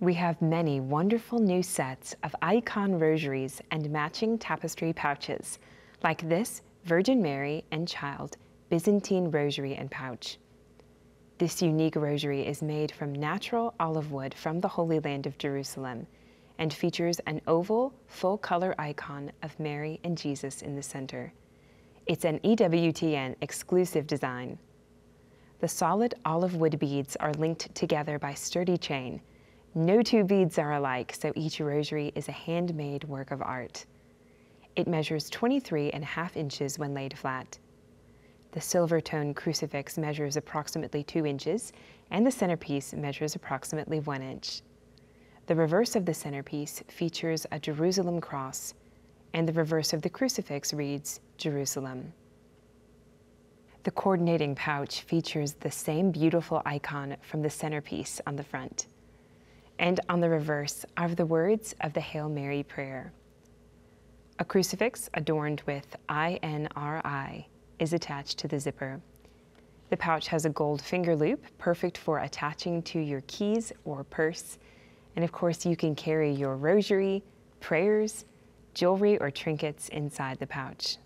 We have many wonderful new sets of icon rosaries and matching tapestry pouches, like this Virgin Mary and Child Byzantine rosary and pouch. This unique rosary is made from natural olive wood from the Holy Land of Jerusalem and features an oval, full-color icon of Mary and Jesus in the center. It's an EWTN exclusive design. The solid olive wood beads are linked together by sturdy chain, no two beads are alike, so each rosary is a handmade work of art. It measures 23 and a half inches when laid flat. The silver tone crucifix measures approximately 2 inches, and the centerpiece measures approximately 1 inch. The reverse of the centerpiece features a Jerusalem cross, and the reverse of the crucifix reads Jerusalem. The coordinating pouch features the same beautiful icon from the centerpiece on the front and on the reverse are the words of the Hail Mary prayer. A crucifix adorned with INRI is attached to the zipper. The pouch has a gold finger loop, perfect for attaching to your keys or purse. And of course, you can carry your rosary, prayers, jewelry, or trinkets inside the pouch.